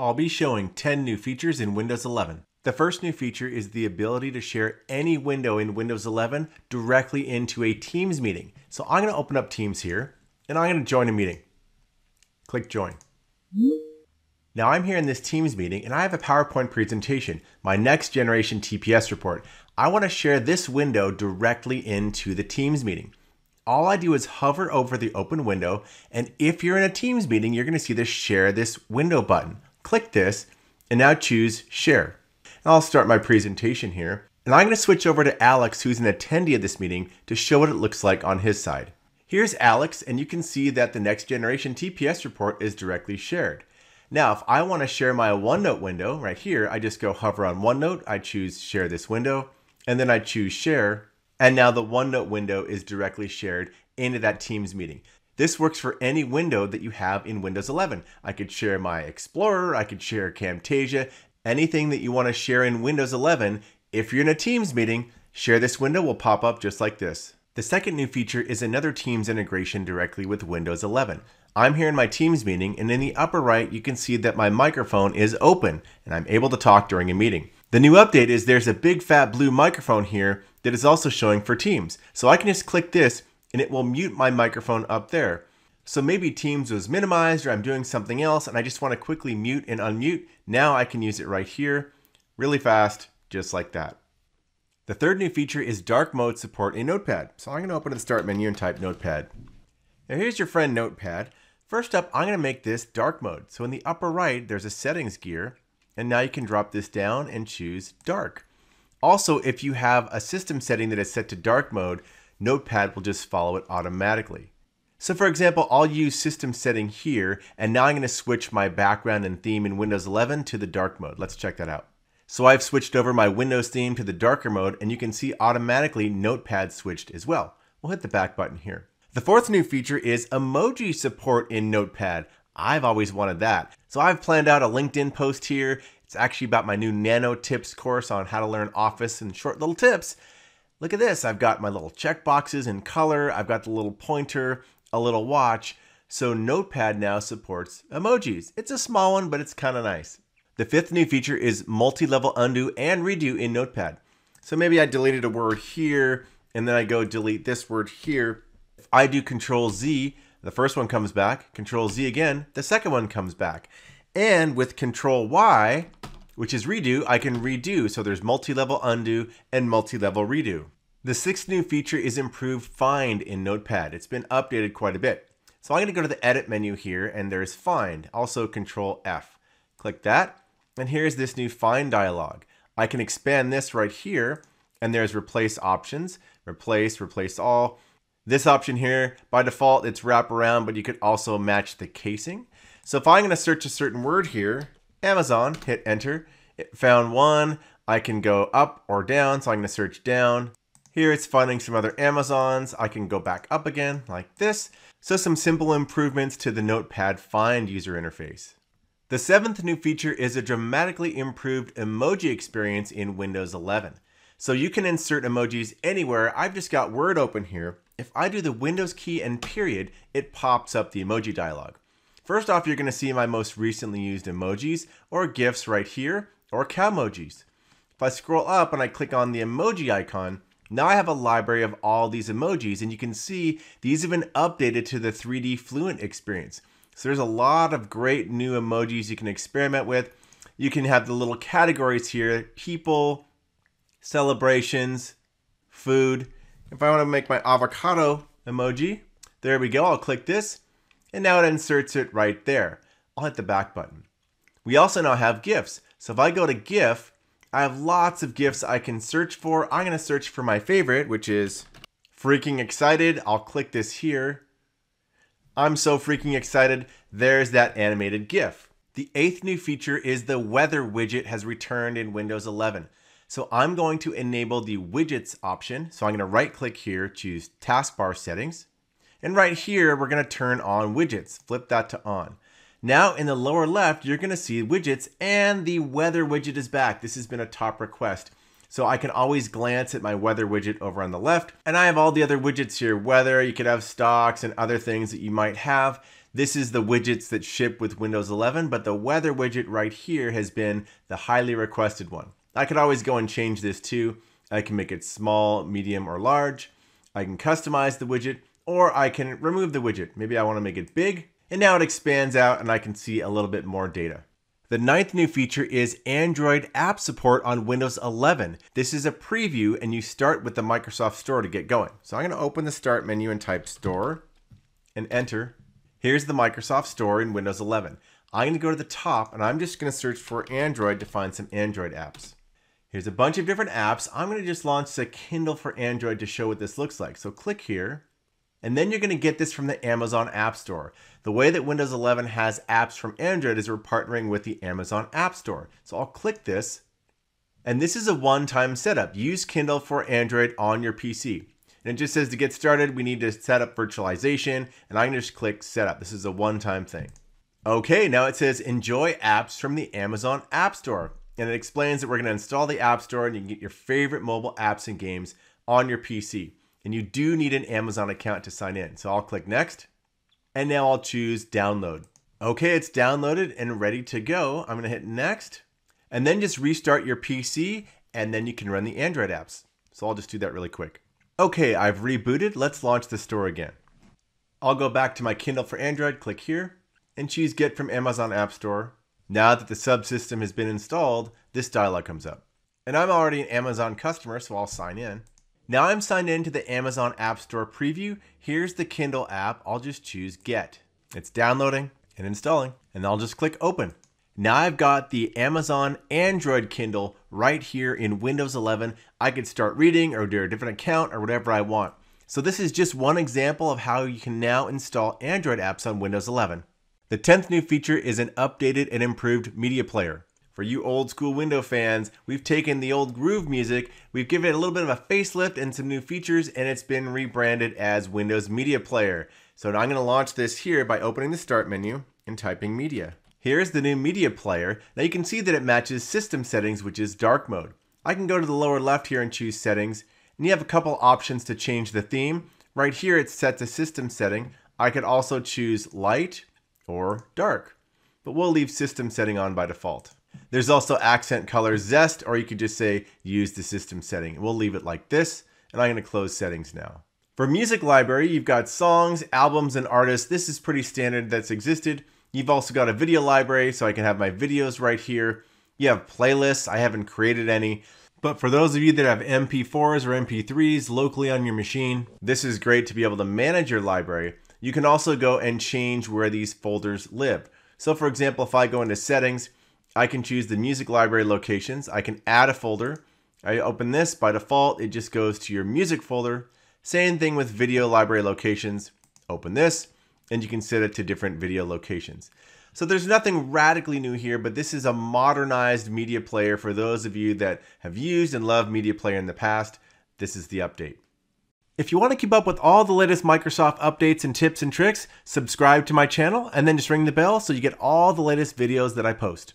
I'll be showing 10 new features in Windows 11. The first new feature is the ability to share any window in Windows 11 directly into a Teams meeting. So I'm going to open up Teams here and I'm going to join a meeting. Click join. Now I'm here in this Teams meeting and I have a PowerPoint presentation, my next generation TPS report. I want to share this window directly into the Teams meeting. All I do is hover over the open window and if you're in a Teams meeting, you're going to see the share this window button. Click this and now choose share. And I'll start my presentation here. And I'm going to switch over to Alex, who's an attendee of this meeting, to show what it looks like on his side. Here's Alex, and you can see that the next generation TPS report is directly shared. Now, if I want to share my OneNote window right here, I just go hover on OneNote, I choose share this window, and then I choose share. And now the OneNote window is directly shared into that Teams meeting. This works for any window that you have in Windows 11. I could share my Explorer, I could share Camtasia, anything that you want to share in Windows 11. If you're in a Teams meeting, share this window will pop up just like this. The second new feature is another Teams integration directly with Windows 11. I'm here in my Teams meeting, and in the upper right, you can see that my microphone is open and I'm able to talk during a meeting. The new update is there's a big fat blue microphone here that is also showing for Teams. So I can just click this and it will mute my microphone up there. So maybe Teams was minimized or I'm doing something else and I just want to quickly mute and unmute. Now I can use it right here really fast, just like that. The third new feature is dark mode support in Notepad. So I'm going to open the start menu and type Notepad. Now here's your friend Notepad. First up, I'm going to make this dark mode. So in the upper right, there's a settings gear. And now you can drop this down and choose dark. Also, if you have a system setting that is set to dark mode, Notepad will just follow it automatically. So for example, I'll use system setting here, and now I'm to switch my background and theme in Windows 11 to the dark mode. Let's check that out. So I've switched over my Windows theme to the darker mode, and you can see automatically Notepad switched as well. We'll hit the back button here. The fourth new feature is emoji support in Notepad. I've always wanted that. So I've planned out a LinkedIn post here. It's actually about my new Nano Tips course on how to learn Office and short little tips. Look at this. I've got my little check boxes in color. I've got the little pointer, a little watch. So Notepad now supports emojis. It's a small one, but it's kind of nice. The fifth new feature is multi-level undo and redo in Notepad. So maybe I deleted a word here and then I go delete this word here if I do Control Z, the first one comes back. Control Z again, the second one comes back. And with Control Y, which is redo, I can redo. So there's multi-level undo and multi-level redo. The sixth new feature is improved find in Notepad. It's been updated quite a bit. So I'm going to go to the edit menu here and there's find, also control F. Click that and here's this new find dialog. I can expand this right here and there's replace options, replace, replace all. This option here, by default, it's wrap around, but you could also match the casing. So if I'm going to search a certain word here, Amazon, hit enter, it found one. I can go up or down, so I'm going to search down. Here it's finding some other Amazons. I can go back up again like this. So some simple improvements to the Notepad Find user interface. The seventh new feature is a dramatically improved emoji experience in Windows 11. So you can insert emojis anywhere. I've just got Word open here if I do the Windows key and period, it pops up the emoji dialog. First off, you're going to see my most recently used emojis or GIFs right here, or Kaomojis. If I scroll up and I click on the emoji icon, now I have a library of all these emojis, and you can see these have been updated to the 3D Fluent experience. So there's a lot of great new emojis you can experiment with. You can have the little categories here, people, celebrations, food, if I want to make my avocado emoji, there we go. I'll click this and now it inserts it right there. I'll hit the back button. We also now have GIFs. So if I go to GIF, I have lots of GIFs I can search for. I'm going to search for my favorite, which is freaking excited. I'll click this here. I'm so freaking excited. There's that animated GIF. The eighth new feature is the weather widget has returned in Windows 11. So I'm going to enable the widgets option. So I'm going to right click here, choose taskbar settings. And right here, we're going to turn on widgets, flip that to on. Now in the lower left, you're going to see widgets and the weather widget is back. This has been a top request. So I can always glance at my weather widget over on the left. And I have all the other widgets here, weather, you could have stocks and other things that you might have. This is the widgets that ship with Windows 11, but the weather widget right here has been the highly requested one. I could always go and change this too. I can make it small, medium, or large. I can customize the widget, or I can remove the widget. Maybe I want to make it big, and now it expands out and I can see a little bit more data. The ninth new feature is Android app support on Windows 11. This is a preview and you start with the Microsoft Store to get going. So I'm going to open the Start menu and type Store and enter. Here's the Microsoft Store in Windows 11. I'm going to go to the top and I'm just going to search for Android to find some Android apps. Here's a bunch of different apps. I'm going to just launch the Kindle for Android to show what this looks like. So click here and then you're going to get this from the Amazon App Store. The way that Windows 11 has apps from Android is we're partnering with the Amazon App Store. So I'll click this. And this is a one-time setup. Use Kindle for Android on your PC. And it just says to get started, we need to set up virtualization. And I can just click setup. This is a one-time thing. Okay, now it says enjoy apps from the Amazon App Store. And it explains that we're going to install the App Store and you can get your favorite mobile apps and games on your PC and you do need an Amazon account to sign in. So I'll click next and now I'll choose download. Okay, it's downloaded and ready to go. I'm gonna hit next and then just restart your PC and then you can run the Android apps. So I'll just do that really quick. Okay, I've rebooted. Let's launch the store again. I'll go back to my Kindle for Android, click here, and choose Get from Amazon App Store. Now that the subsystem has been installed, this dialog comes up. And I'm already an Amazon customer, so I'll sign in. Now I'm signed in to the Amazon App Store preview. Here's the Kindle app. I'll just choose Get. It's downloading and installing, and I'll just click Open. Now I've got the Amazon Android Kindle right here in Windows 11. I could start reading or do a different account or whatever I want. So this is just one example of how you can now install Android apps on Windows 11. The 10th new feature is an updated and improved media player. For you old school window fans, we've taken the old groove music, we've given it a little bit of a facelift and some new features, and it's been rebranded as Windows Media Player. So now I'm going to launch this here by opening the Start menu and typing Media. Here's the new Media Player. Now you can see that it matches system settings, which is dark mode. I can go to the lower left here and choose settings, and you have a couple options to change the theme. Right here it's set to system setting. I could also choose light or dark, but we'll leave system setting on by default. There's also accent color zest, or you could just say use the system setting. We'll leave it like this, and I'm gonna close settings now. For music library, you've got songs, albums, and artists. This is pretty standard that's existed. You've also got a video library, so I can have my videos right here. You have playlists, I haven't created any. But for those of you that have MP4s or MP3s locally on your machine, this is great to be able to manage your library. You can also go and change where these folders live. So for example, if I go into settings, I can choose the music library locations. I can add a folder. I open this, by default, it just goes to your music folder. Same thing with video library locations. Open this, and you can set it to different video locations. So there's nothing radically new here, but this is a modernized media player for those of you that have used and loved media player in the past. This is the update. If you want to keep up with all the latest Microsoft updates and tips and tricks, subscribe to my channel and then just ring the bell so you get all the latest videos that I post.